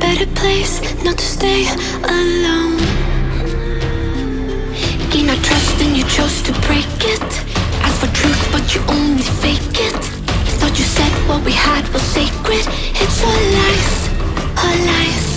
better place, not to stay alone. Gain our trust and you chose to break it. Ask for truth, but you only fake it. Thought you said what we had was sacred. It's all lies, all lies.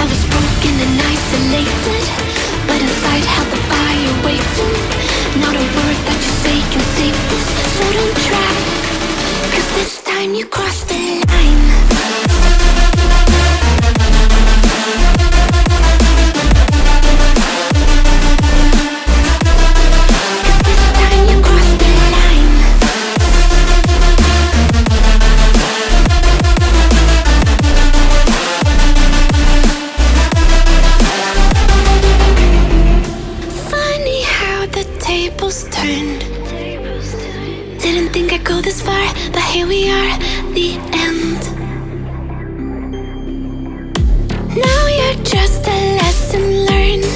I was broken and isolated, but inside held the fire waiting. Not a word that you say can save us, so don't try. Cause this time you crossed the line. Tables turned. Didn't think I'd go this far, but here we are, the end. Now you're just a lesson learned.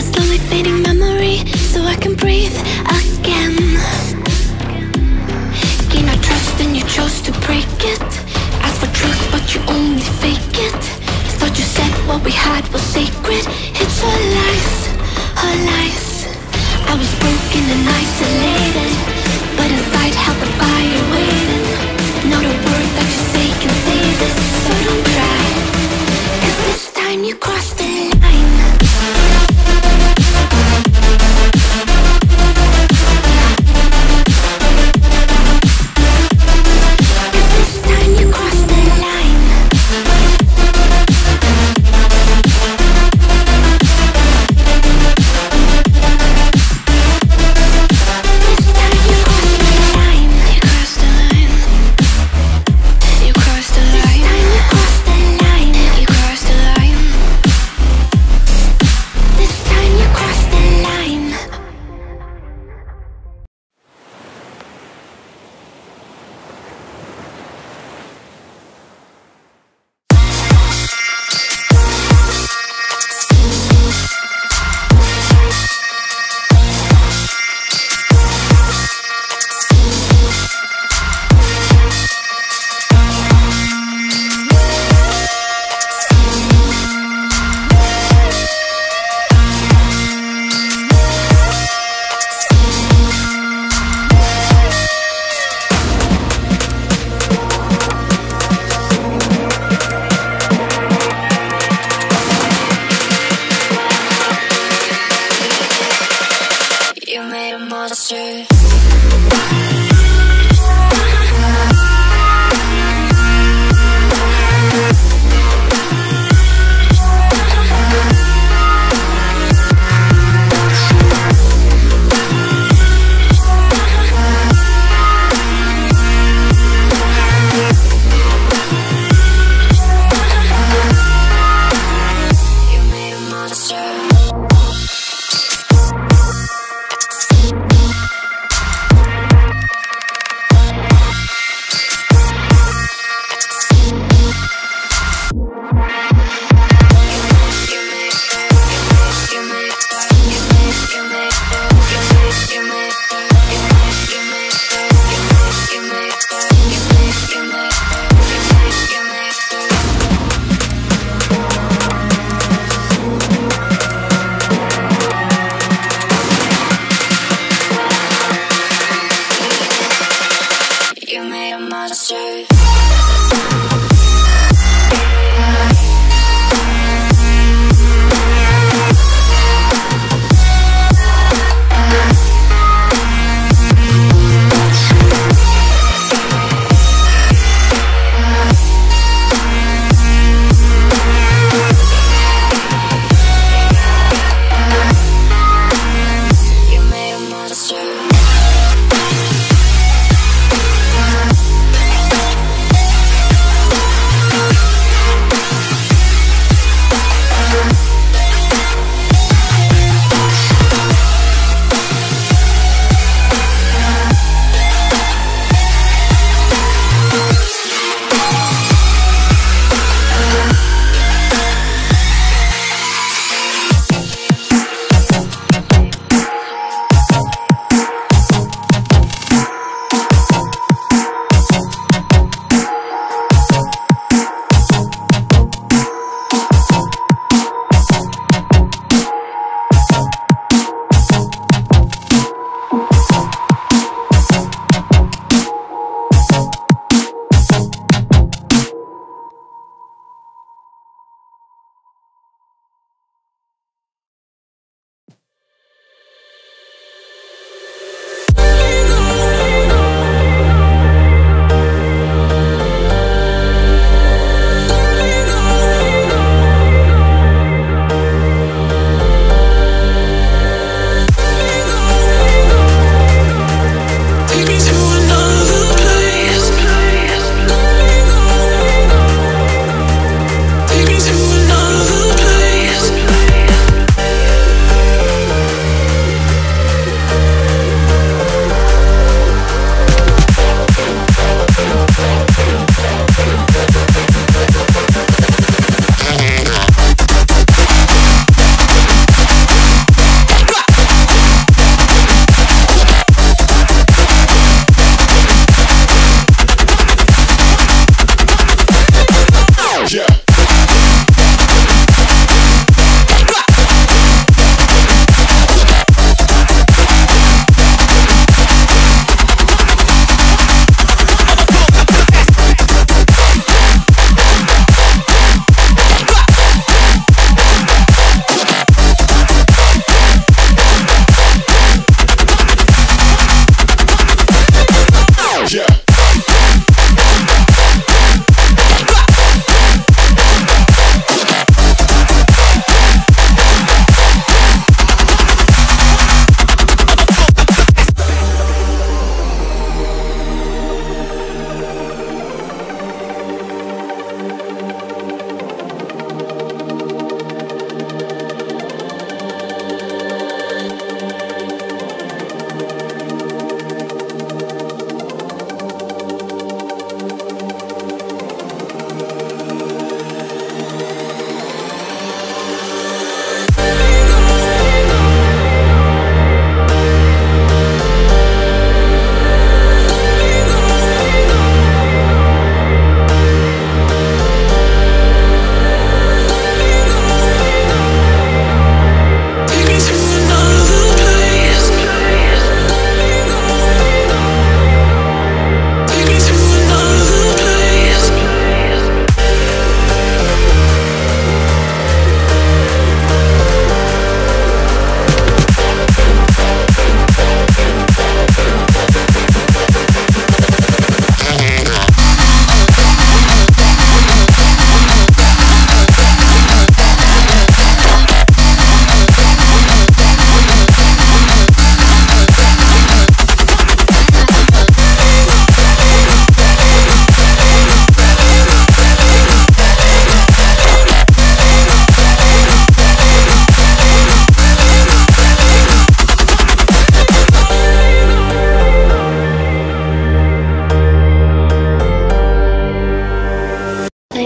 A slowly fading memory, so I can breathe again. Gain our trust and you chose to break it. Ask for truth, but you only fake it. Thought you said what we had was sacred. It's all lies, all lies. I was broken and isolated, but inside held the fire waiting. Not a word that you say can save so don't this time you crossed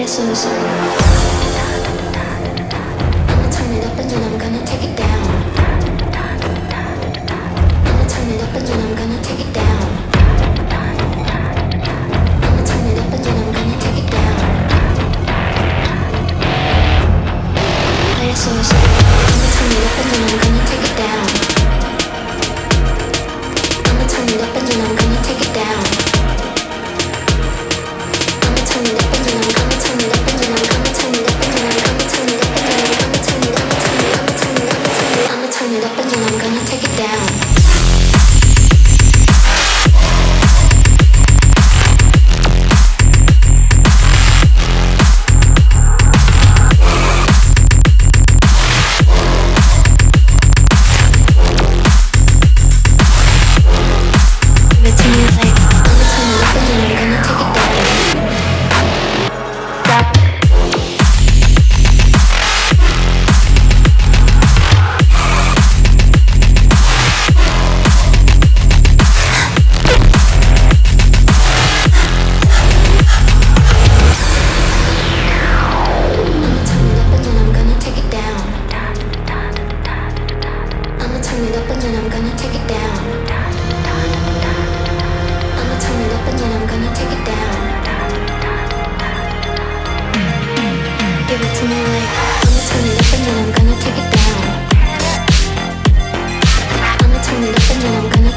I'ma turn it up and then I'm gonna take it down. I'ma turn it up and then I'm gonna take it down.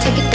Take it